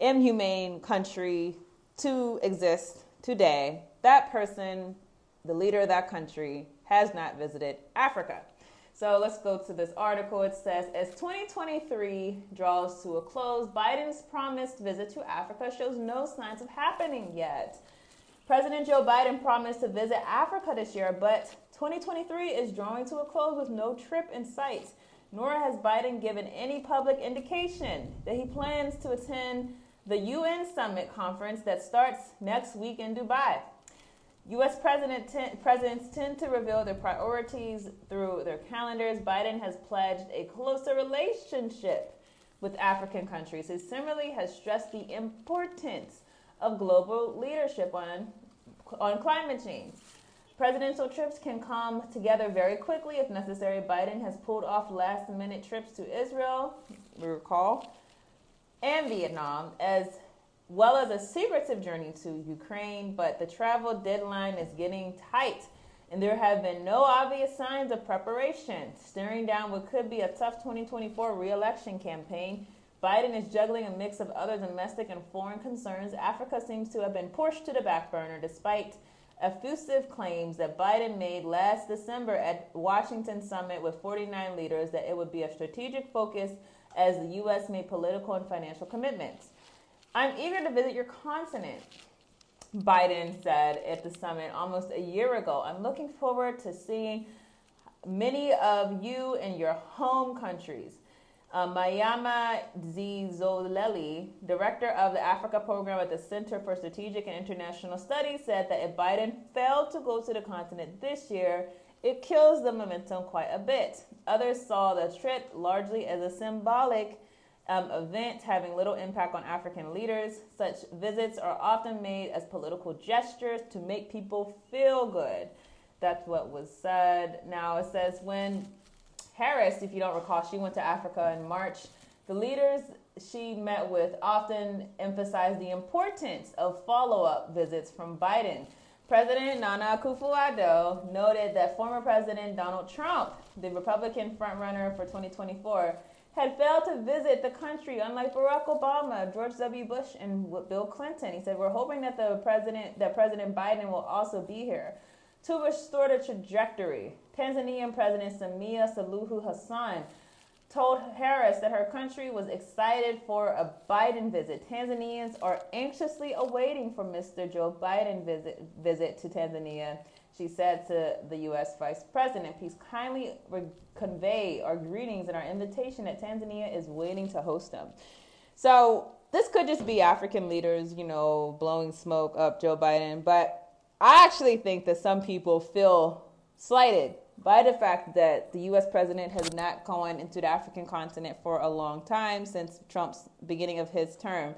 inhumane country to exist today, that person, the leader of that country, has not visited Africa. So let's go to this article. It says As 2023 draws to a close, Biden's promised visit to Africa shows no signs of happening yet. President Joe Biden promised to visit Africa this year, but 2023 is drawing to a close with no trip in sight, nor has Biden given any public indication that he plans to attend the UN Summit conference that starts next week in Dubai. U.S. President t- presidents tend to reveal their priorities through their calendars. Biden has pledged a closer relationship with African countries. He similarly has stressed the importance of global leadership on, on climate change. Presidential trips can come together very quickly if necessary. Biden has pulled off last minute trips to Israel, we recall, and Vietnam, as well as a secretive journey to Ukraine, but the travel deadline is getting tight and there have been no obvious signs of preparation. Staring down what could be a tough 2024 reelection campaign, Biden is juggling a mix of other domestic and foreign concerns. Africa seems to have been pushed to the back burner despite effusive claims that Biden made last December at Washington summit with 49 leaders that it would be a strategic focus as the U.S. made political and financial commitments. I'm eager to visit your continent, Biden said at the summit almost a year ago. I'm looking forward to seeing many of you in your home countries. Uh, Mvemba Dizolele, director of the Africa program at the Center for Strategic and International Studies, said that if Biden failed to go to the continent this year, it kills the momentum quite a bit. Others saw the trip largely as a symbolic um, event having little impact on African leaders. Such visits are often made as political gestures to make people feel good. That's what was said. Now it says when Harris, if you don't recall, she went to Africa in March. The leaders she met with often emphasized the importance of follow up visits from Biden. President Nana Akufo-Addo noted that former President Donald Trump, the Republican frontrunner for 2024, had failed to visit the country, unlike Barack Obama, George W. Bush, and Bill Clinton. He said, "We're hoping that the president, that President Biden, will also be here." To restore the trajectory, Tanzanian President Samia Suluhu Hassan told Harris that her country was excited for a Biden visit. Tanzanians are anxiously awaiting for Mr. Joe Biden visit visit to Tanzania. She said to the U.S. Vice President, "Please kindly re- convey our greetings and our invitation that Tanzania is waiting to host them." So this could just be African leaders, you know, blowing smoke up Joe Biden, but I actually think that some people feel slighted by the fact that the US president has not gone into the African continent for a long time since Trump's beginning of his term.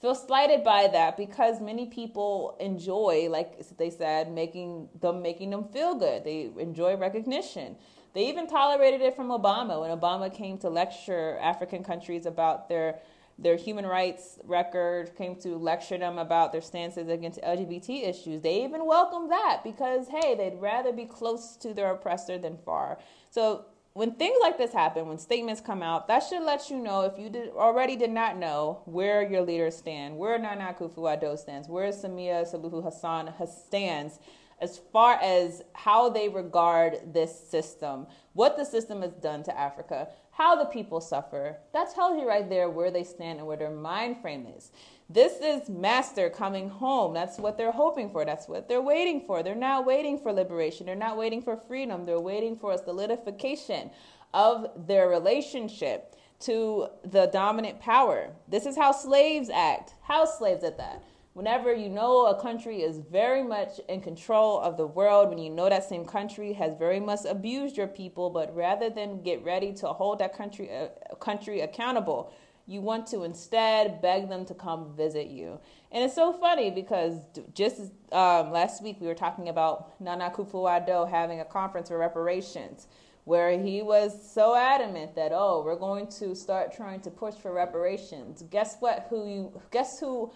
Feel slighted by that because many people enjoy, like they said, making them making them feel good. They enjoy recognition. They even tolerated it from Obama when Obama came to lecture African countries about their their human rights record, came to lecture them about their stances against LGBT issues. They even welcomed that because, hey, they'd rather be close to their oppressor than far. So when things like this happen, when statements come out, that should let you know if you did, already did not know where your leaders stand, where Nana Akufo-Addo stands, where Samia Suluhu Hassan has stands as far as how they regard this system, what the system has done to Africa, how the people suffer. That tells you right there where they stand and where their mind frame is. This is master coming home. That's what they're hoping for. That's what they're waiting for. They're not waiting for liberation. They're not waiting for freedom. They're waiting for a solidification of their relationship to the dominant power. This is how slaves act. House slaves at that whenever you know a country is very much in control of the world, when you know that same country has very much abused your people, but rather than get ready to hold that country uh, country accountable, you want to instead beg them to come visit you. And it's so funny because just um, last week we were talking about Nana Akufo-Addo having a conference for reparations where he was so adamant that oh we're going to start trying to push for reparations guess what who you guess who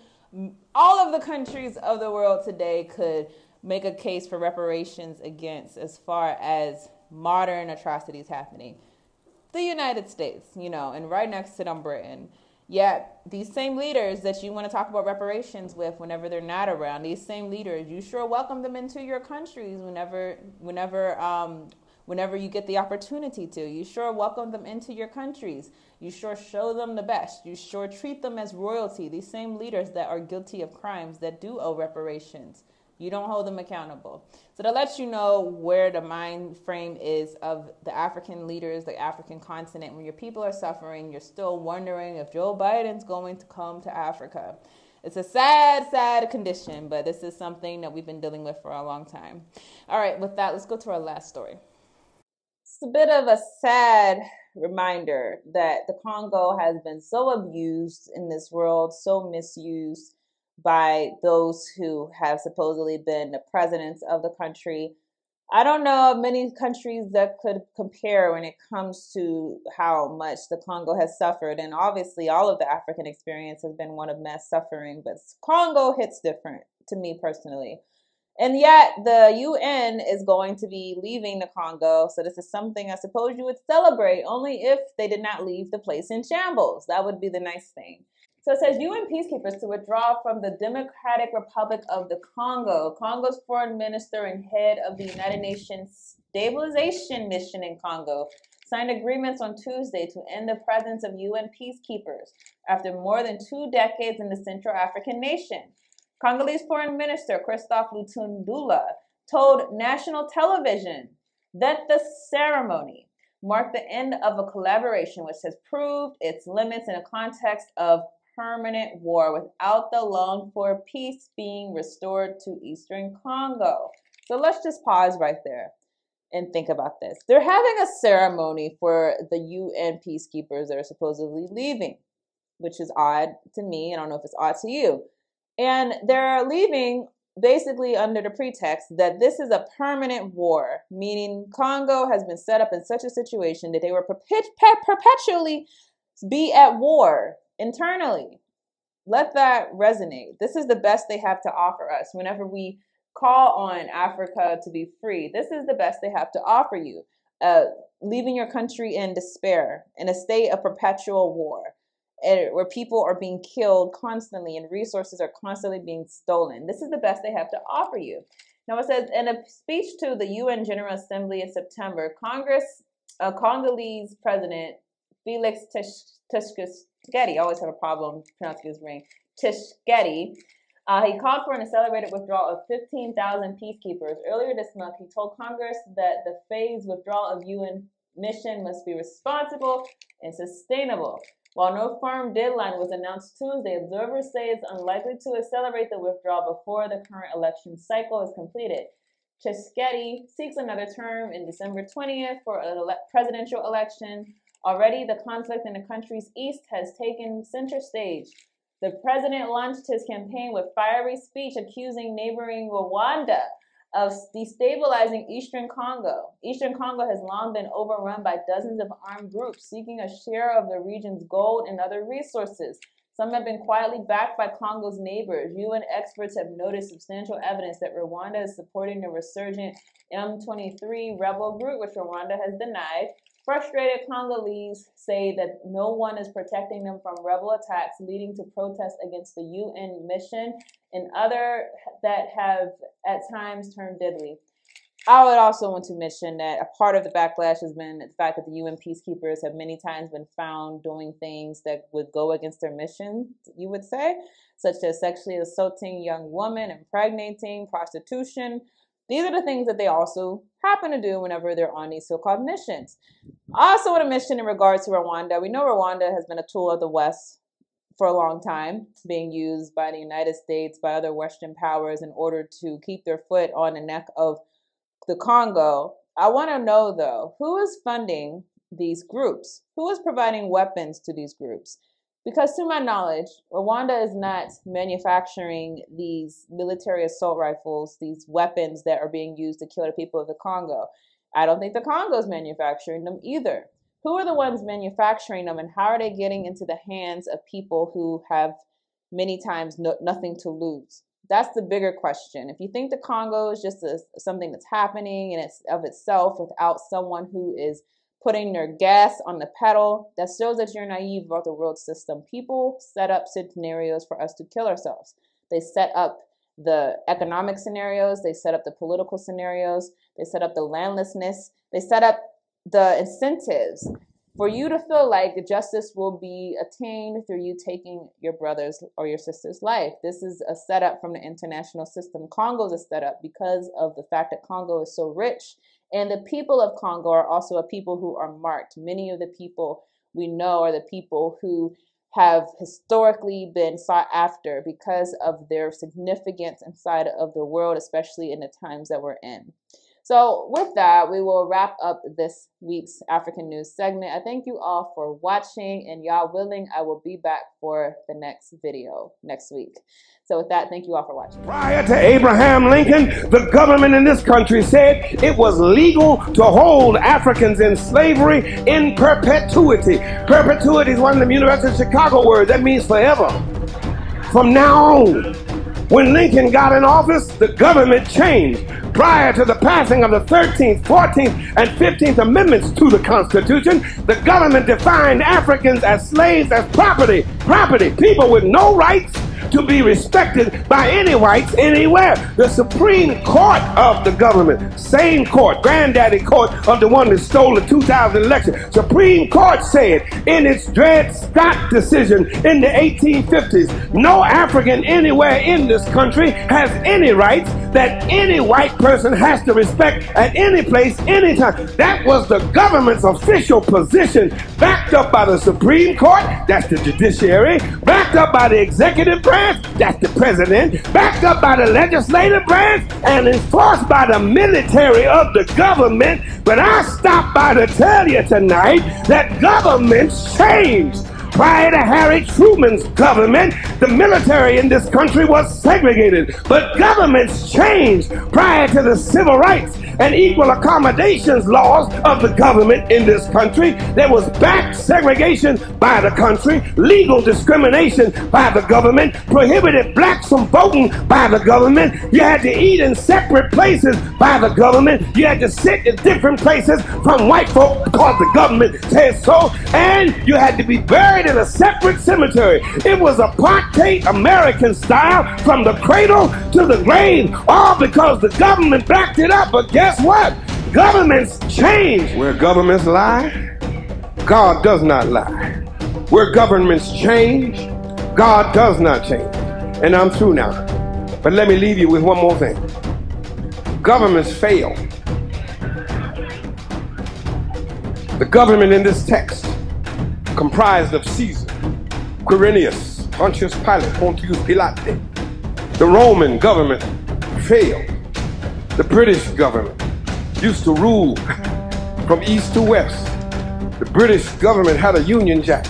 all of the countries of the world today could make a case for reparations against as far as modern atrocities happening. The United States, you know, and right next to them, Britain. Yet these same leaders that you want to talk about reparations with whenever they're not around, these same leaders, you sure welcome them into your countries whenever, whenever um, whenever you get the opportunity to. You sure welcome them into your countries. You sure show them the best. You sure treat them as royalty, these same leaders that are guilty of crimes that do owe reparations. You don't hold them accountable. So that lets you know where the mind frame is of the African leaders, the African continent. When your people are suffering, you're still wondering if Joe Biden's going to come to Africa. It's a sad, sad condition, but this is something that we've been dealing with for a long time. All right, with that, let's go to our last story It's a bit of a sad reminder that the Congo has been so abused in this world, so misused by those who have supposedly been the presidents of the country. I don't know of many countries that could compare when it comes to how much the Congo has suffered. And obviously, all of the African experience has been one of mass suffering, but Congo hits different to me personally. And yet, the UN is going to be leaving the Congo. So, this is something I suppose you would celebrate only if they did not leave the place in shambles. That would be the nice thing. So it says UN peacekeepers to withdraw from the Democratic Republic of the Congo. Congo's foreign minister and head of the United Nations Stabilization Mission in Congo signed agreements on Tuesday to end the presence of UN peacekeepers after more than two decades in the Central African nation. Congolese Foreign Minister Christophe Lutundula told national television that the ceremony marked the end of a collaboration which has proved its limits in a context of permanent war without the longed for peace being restored to Eastern Congo. So let's just pause right there and think about this. They're having a ceremony for the UN peacekeepers that are supposedly leaving, which is odd to me. I don't know if it's odd to you. And they're leaving basically under the pretext that this is a permanent war, meaning Congo has been set up in such a situation that they were perpetually be at war internally. Let that resonate. This is the best they have to offer us whenever we call on Africa to be free. This is the best they have to offer you. Uh, leaving your country in despair, in a state of perpetual war, where people are being killed constantly and resources are constantly being stolen. This is the best they have to offer you. Now it says in a speech to the UN General Assembly in September, Congress, uh, Congolese President Felix Tshisekedi, I always have a problem pronouncing his name, Tshisekedi, uh, he called for an accelerated withdrawal of 15,000 peacekeepers. Earlier this month, he told Congress that the phased withdrawal of UN mission must be responsible and sustainable. While no firm deadline was announced Tuesday, observers say it's unlikely to accelerate the withdrawal before the current election cycle is completed. Tshisekedi seeks another term in December 20th for a presidential election. Already, the conflict in the country's east has taken center stage. The president launched his campaign with fiery speech accusing neighboring Rwanda of destabilizing Eastern Congo. Eastern Congo has long been overrun by dozens of armed groups seeking a share of the region's gold and other resources. Some have been quietly backed by Congo's neighbors. UN experts have noticed substantial evidence that Rwanda is supporting the resurgent M23 rebel group, which Rwanda has denied. Frustrated Congolese say that no one is protecting them from rebel attacks, leading to protests against the UN mission and other that have at times turned deadly. I would also want to mention that a part of the backlash has been the fact that the UN peacekeepers have many times been found doing things that would go against their mission, you would say, such as sexually assaulting young women, impregnating, prostitution. These are the things that they also happen to do whenever they're on these so called missions. Also, want a mission in regards to Rwanda, we know Rwanda has been a tool of the West for a long time, being used by the United States, by other Western powers in order to keep their foot on the neck of the Congo. I want to know though, who is funding these groups? Who is providing weapons to these groups? Because to my knowledge, Rwanda is not manufacturing these military assault rifles, these weapons that are being used to kill the people of the Congo. I don't think the Congo is manufacturing them either. Who are the ones manufacturing them and how are they getting into the hands of people who have many times no, nothing to lose? That's the bigger question. If you think the Congo is just a, something that's happening and it's of itself without someone who is putting their gas on the pedal, that shows that you're naive about the world system. People set up scenarios for us to kill ourselves. They set up the economic scenarios, they set up the political scenarios, they set up the landlessness, they set up the incentives for you to feel like justice will be attained through you taking your brother's or your sister's life. This is a setup from the international system. Congo is a setup because of the fact that Congo is so rich. And the people of Congo are also a people who are marked. Many of the people we know are the people who have historically been sought after because of their significance inside of the world, especially in the times that we're in. So, with that, we will wrap up this week's African News segment. I thank you all for watching, and Yah willing, I will be back for the next video next week. So, with that, thank you all for watching. Prior to Abraham Lincoln, the government in this country said it was legal to hold Africans in slavery in perpetuity. Perpetuity is one of the University of Chicago words that means forever. From now on, when Lincoln got in office, the government changed prior to the passing of the 13th, 14th, and 15th Amendments to the Constitution, the government defined Africans as slaves, as property, property, people with no rights to be respected by any whites anywhere. The Supreme Court of the government, same court, granddaddy court of the one that stole the 2000 election, Supreme Court said in its Dred Scott decision in the 1850s, no African anywhere in this country has any rights that any white person has to respect at any place, anytime. That was the government's official position, backed up by the Supreme Court, that's the judiciary, backed up by the executive branch that's the president, backed up by the legislative branch and enforced by the military of the government. But I stopped by to tell you tonight that governments changed. Prior to Harry Truman's government, the military in this country was segregated. But governments changed prior to the civil rights and equal accommodations laws of the government in this country. There was back segregation by the country, legal discrimination by the government, prohibited blacks from voting by the government. You had to eat in separate places by the government. You had to sit in different places from white folk because the government said so. And you had to be buried in a separate cemetery. It was apartheid American style from the cradle to the grave, all because the government backed it up. But guess what? Governments change. Where governments lie, God does not lie. Where governments change, God does not change. And I'm through now. But let me leave you with one more thing. Governments fail. The government in this text, comprised of Caesar, Quirinius, Pontius Pilate, Pontius Pilate, the Roman government failed. The British government used to rule from east to west. The British government had a Union Jack.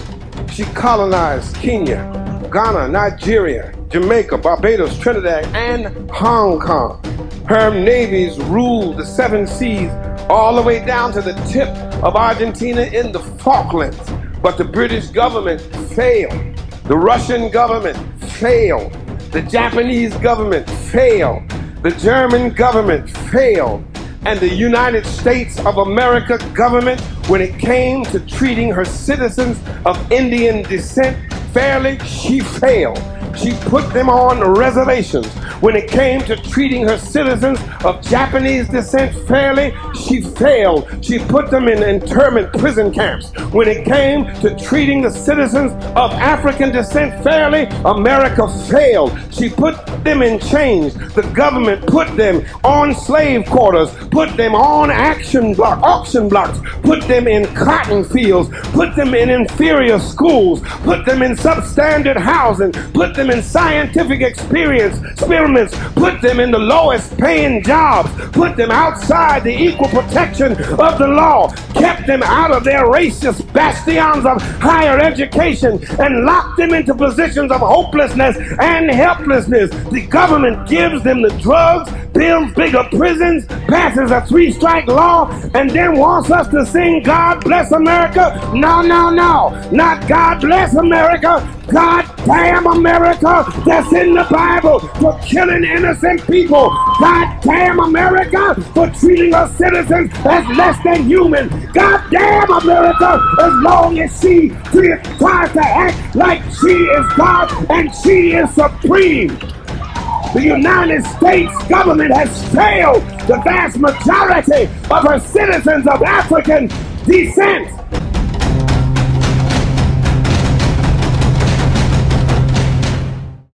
She colonized Kenya, Ghana, Nigeria, Jamaica, Barbados, Trinidad, and Hong Kong. Her navies ruled the seven seas all the way down to the tip of Argentina in the Falklands. But the British government failed. The Russian government failed. The Japanese government failed. The German government failed. And the United States of America government, when it came to treating her citizens of Indian descent fairly, she failed. She put them on reservations. When it came to treating her citizens of Japanese descent fairly, she failed. She put them in internment prison camps. When it came to treating the citizens of African descent fairly, America failed. She put them in chains. The government put them on slave quarters, put them on action auction blocks, put them in cotton fields, put them in inferior schools, put them in substandard housing, put them them in scientific experience, experiments, put them in the lowest paying jobs, put them outside the equal protection of the law, kept them out of their racist bastions of higher education, and locked them into positions of hopelessness and helplessness. The government gives them the drugs, builds bigger prisons, passes a three strike law, and then wants us to sing God Bless America. No, no, no. Not God Bless America. God damn America that's in the Bible for killing innocent people. God damn America for treating us citizens as less than human. God damn America as long as she tries to act like she is God and she is supreme. The United States government has failed the vast majority of her citizens of African descent.